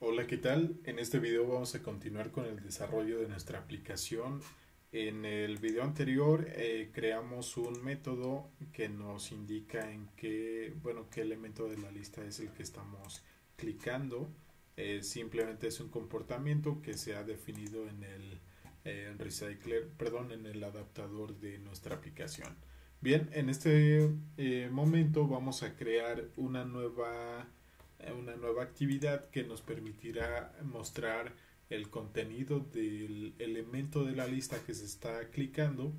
Hola, ¿qué tal? En este video vamos a continuar con el desarrollo de nuestra aplicación. En el video anterior eh, creamos un método que nos indica en qué, bueno, qué elemento de la lista es el que estamos clicando. Eh, simplemente es un comportamiento que se ha definido en el eh, recycler, perdón, en el adaptador de nuestra aplicación. Bien, en este momento vamos a crear una nueva una nueva actividad que nos permitirá mostrar el contenido del elemento de la lista que se está clicando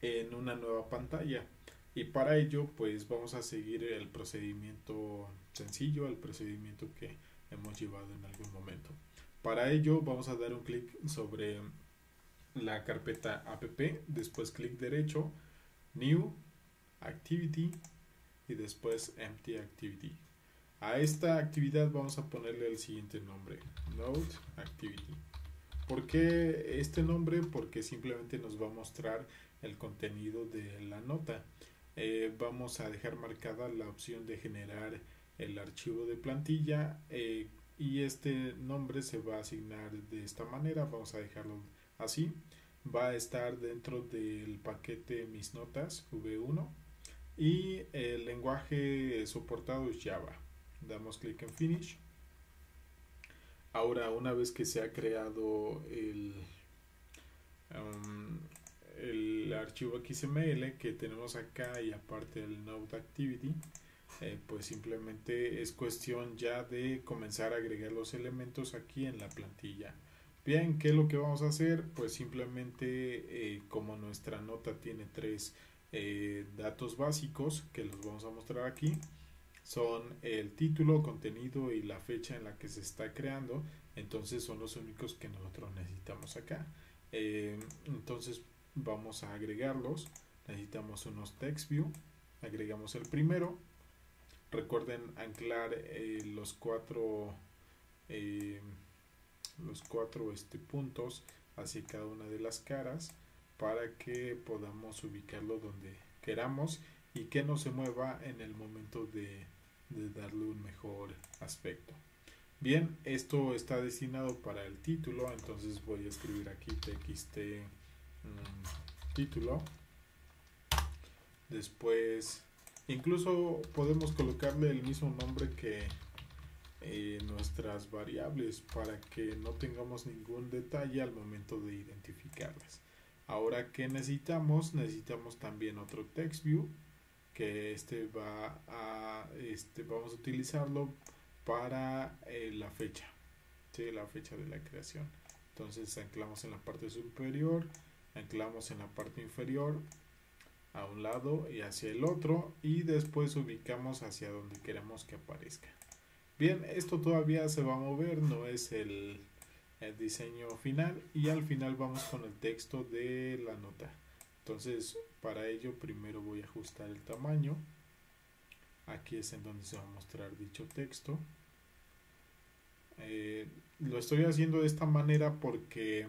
en una nueva pantalla. Y para ello pues vamos a seguir el procedimiento sencillo el procedimiento que hemos llevado en algún momento. Para ello vamos a dar un clic sobre la carpeta app después clic derecho new activity y después empty activity a esta actividad vamos a ponerle el siguiente nombre, Node Activity. ¿Por qué este nombre? Porque simplemente nos va a mostrar el contenido de la nota. Eh, vamos a dejar marcada la opción de generar el archivo de plantilla eh, y este nombre se va a asignar de esta manera. Vamos a dejarlo así. Va a estar dentro del paquete mis notas v1 y el lenguaje soportado es Java damos clic en finish. Ahora una vez que se ha creado el, um, el archivo XML que tenemos acá y aparte el node activity eh, pues simplemente es cuestión ya de comenzar a agregar los elementos aquí en la plantilla. Bien qué es lo que vamos a hacer pues simplemente eh, como nuestra nota tiene tres eh, datos básicos que los vamos a mostrar aquí son el título, contenido y la fecha en la que se está creando. Entonces son los únicos que nosotros necesitamos acá. Eh, entonces vamos a agregarlos. Necesitamos unos text view. Agregamos el primero. Recuerden anclar eh, los cuatro eh, los cuatro este, puntos hacia cada una de las caras para que podamos ubicarlo donde queramos y que no se mueva en el momento de de darle un mejor aspecto. Bien, esto está destinado para el título, entonces voy a escribir aquí txt mm, título. Después, incluso podemos colocarle el mismo nombre que eh, nuestras variables para que no tengamos ningún detalle al momento de identificarlas. Ahora, que necesitamos? Necesitamos también otro text view que este va a este vamos a utilizarlo para eh, la fecha la fecha de la creación. Entonces anclamos en la parte superior anclamos en la parte inferior a un lado y hacia el otro y después ubicamos hacia donde queremos que aparezca. Bien esto todavía se va a mover no es el, el diseño final y al final vamos con el texto de la nota entonces para ello primero voy a ajustar el tamaño. Aquí es en donde se va a mostrar dicho texto. Eh, lo estoy haciendo de esta manera porque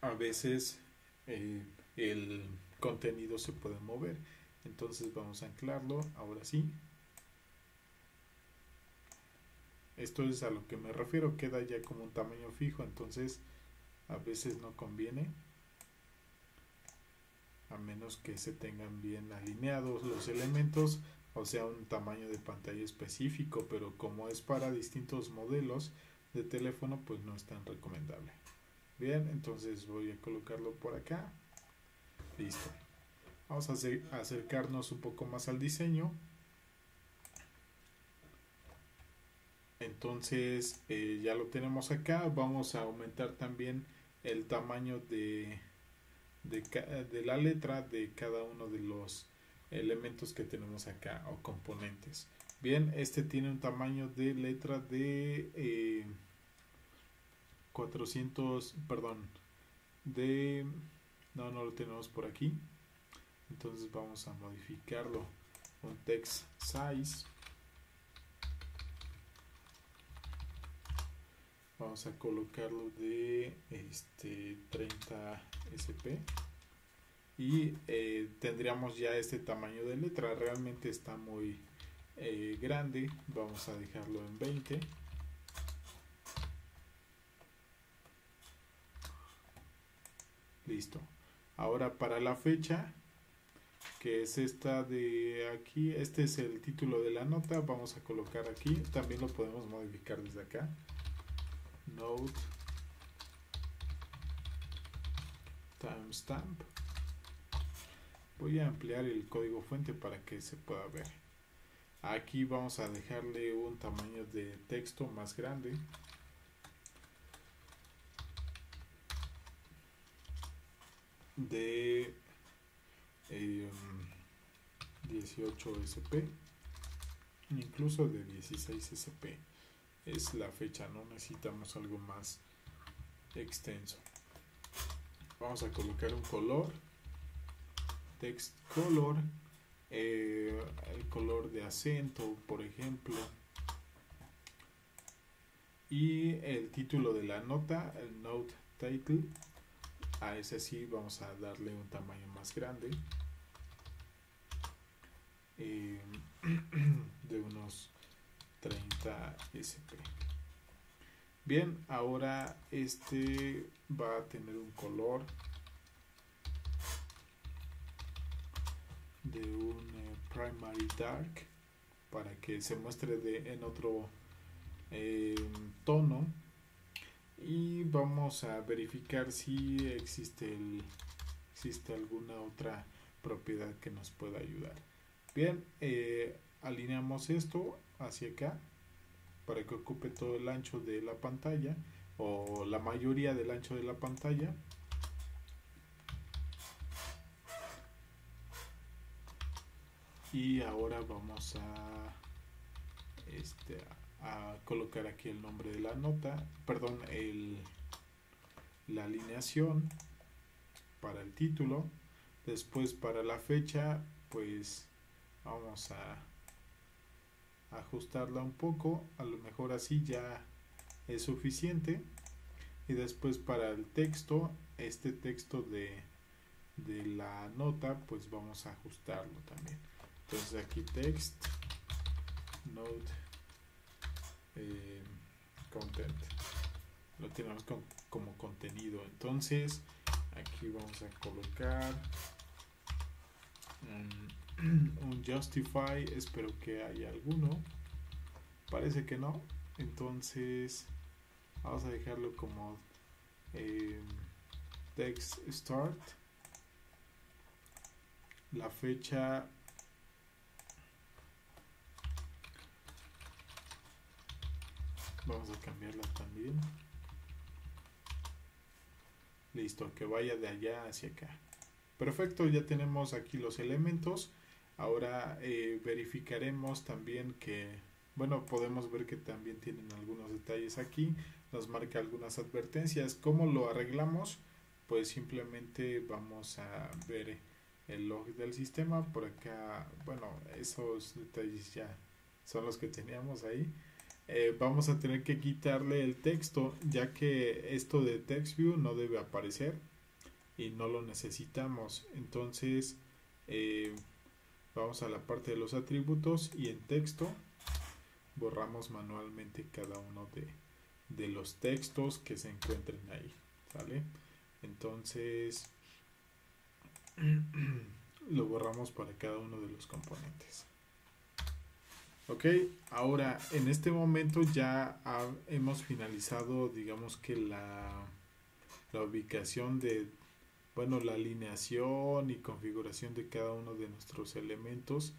a veces eh, el contenido se puede mover. Entonces vamos a anclarlo ahora sí. Esto es a lo que me refiero queda ya como un tamaño fijo entonces a veces no conviene a menos que se tengan bien alineados los elementos o sea un tamaño de pantalla específico pero como es para distintos modelos de teléfono pues no es tan recomendable. Bien entonces voy a colocarlo por acá. Listo. Vamos a acercarnos un poco más al diseño. Entonces eh, ya lo tenemos acá. Vamos a aumentar también el tamaño de de, la letra de cada uno de los elementos que tenemos acá o componentes. Bien este tiene un tamaño de letra de 400 eh, perdón de no no lo tenemos por aquí. Entonces vamos a modificarlo. Un text size vamos a colocarlo de este 30 sp y eh, tendríamos ya este tamaño de letra. Realmente está muy eh, grande. Vamos a dejarlo en 20 listo. Ahora para la fecha que es esta de aquí este es el título de la nota. Vamos a colocar aquí. También lo podemos modificar desde acá note. Timestamp. Voy a ampliar el código fuente para que se pueda ver. Aquí vamos a dejarle un tamaño de texto más grande. De 18 em, SP incluso de 16 SP es la fecha no necesitamos algo más extenso. Vamos a colocar un color text color eh, el color de acento por ejemplo. Y el título de la nota el note title a ese sí vamos a darle un tamaño más grande. Eh, de unos 30 sp bien ahora este va a tener un color de un eh, primary dark para que se muestre de, en otro eh, tono. Y vamos a verificar si existe el, existe alguna otra propiedad que nos pueda ayudar. Bien eh, alineamos esto hacia acá para que ocupe todo el ancho de la pantalla o la mayoría del ancho de la pantalla. Y ahora vamos a este a colocar aquí el nombre de la nota perdón el la alineación para el título. Después para la fecha pues vamos a ajustarla un poco a lo mejor así ya es suficiente. Y después para el texto este texto de, de la nota pues vamos a ajustarlo también. Entonces aquí text note eh, content. Lo tenemos como contenido. Entonces aquí vamos a colocar justify espero que haya alguno. Parece que no. Entonces vamos a dejarlo como eh, text start. La fecha. Vamos a cambiarla también. Listo que vaya de allá hacia acá. Perfecto ya tenemos aquí los elementos ahora eh, verificaremos también que bueno podemos ver que también tienen algunos detalles aquí nos marca algunas advertencias. Cómo lo arreglamos pues simplemente vamos a ver el log del sistema. Por acá bueno esos detalles ya son los que teníamos ahí. Eh, vamos a tener que quitarle el texto ya que esto de TextView no debe aparecer y no lo necesitamos. Entonces eh, vamos a la parte de los atributos y en texto borramos manualmente cada uno de, de los textos que se encuentren ahí entonces lo borramos para cada uno de los componentes. Ok, ahora en este momento ya hemos finalizado, digamos que la, la ubicación de, bueno, la alineación y configuración de cada uno de nuestros elementos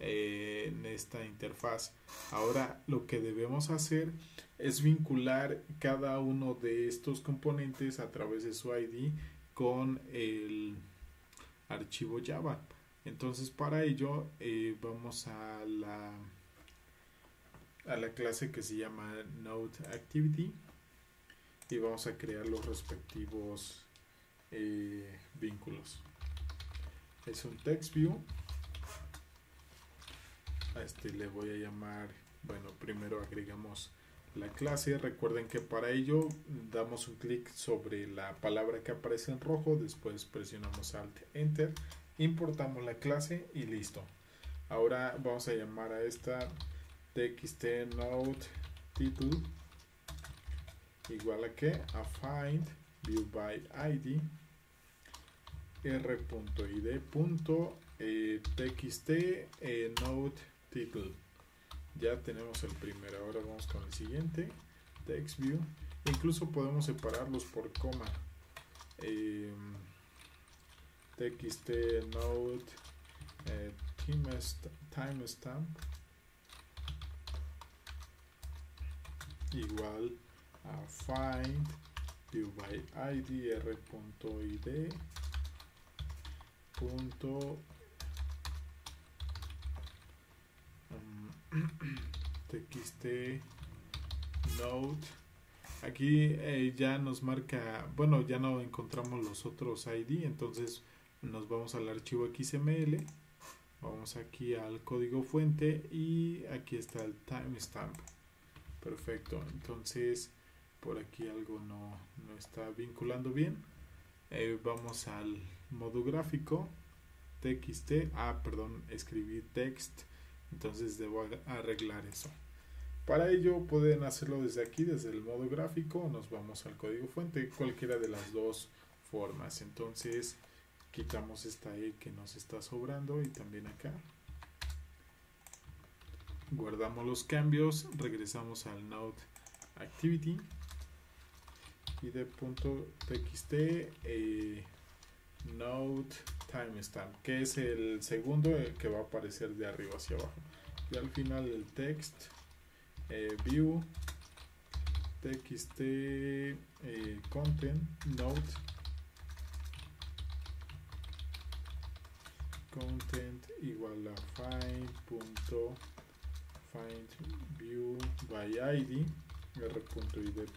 eh, en esta interfaz. Ahora lo que debemos hacer es vincular cada uno de estos componentes a través de su ID con el archivo Java. Entonces para ello eh, vamos a la a la clase que se llama Node Activity y vamos a crear los respectivos eh, vínculos. Es un text view. A este le voy a llamar, bueno, primero agregamos la clase. Recuerden que para ello damos un clic sobre la palabra que aparece en rojo, después presionamos Alt Enter, importamos la clase y listo. Ahora vamos a llamar a esta txt igual a que a find by id r.id.txt eh, node title. Ya tenemos el primero ahora vamos con el siguiente text view. Incluso podemos separarlos por coma. Eh, txt node timestamp igual a find view by id r.id punto. Um, txt node aquí eh, ya nos marca bueno ya no encontramos los otros id entonces nos vamos al archivo xml vamos aquí al código fuente y aquí está el timestamp. Perfecto entonces por aquí algo no, no está vinculando bien. Eh, vamos al modo gráfico txt ah perdón escribí text. Entonces debo arreglar eso. Para ello pueden hacerlo desde aquí desde el modo gráfico nos vamos al código fuente cualquiera de las dos formas. Entonces quitamos esta e que nos está sobrando y también acá. Guardamos los cambios regresamos al node activity. Y de punto txt eh, node timestamp que es el segundo el que va a aparecer de arriba hacia abajo. Y al final el text eh, view txt eh, content node content igual a find punto find view by id r.id.txt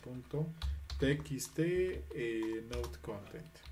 eh, node content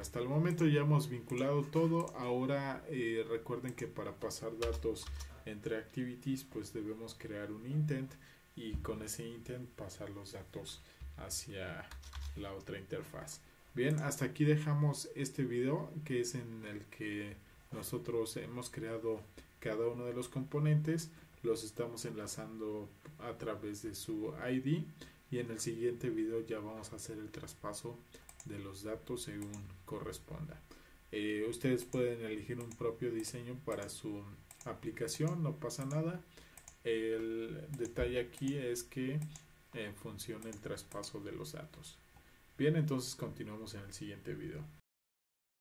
hasta el momento ya hemos vinculado todo. Ahora eh, recuerden que para pasar datos entre activities pues debemos crear un intent y con ese intent pasar los datos hacia la otra interfaz. Bien hasta aquí dejamos este video que es en el que nosotros hemos creado cada uno de los componentes. Los estamos enlazando a través de su ID y en el siguiente video ya vamos a hacer el traspaso de los datos según corresponda. Eh, ustedes pueden elegir un propio diseño para su aplicación, no pasa nada. El detalle aquí es que eh, funcione el traspaso de los datos. Bien, entonces continuamos en el siguiente video.